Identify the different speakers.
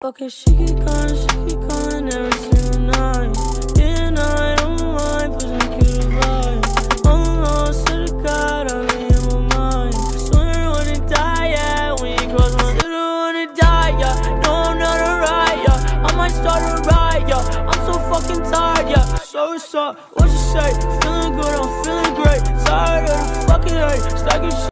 Speaker 1: Okay, she keep calling, she keep calling every single night. Yeah, and I don't mind pushing cute vibe. I'm lost to the God, I'm in my mind. Swear I wanna die, yeah, when you cross my Still wanna die, yeah. No, I'm not alright, yeah. I might start a riot, yeah. I'm so fucking tired, yeah. So what's up? What you say? Feeling good, I'm feeling great. Tired of the fucking hate. Stacking shit.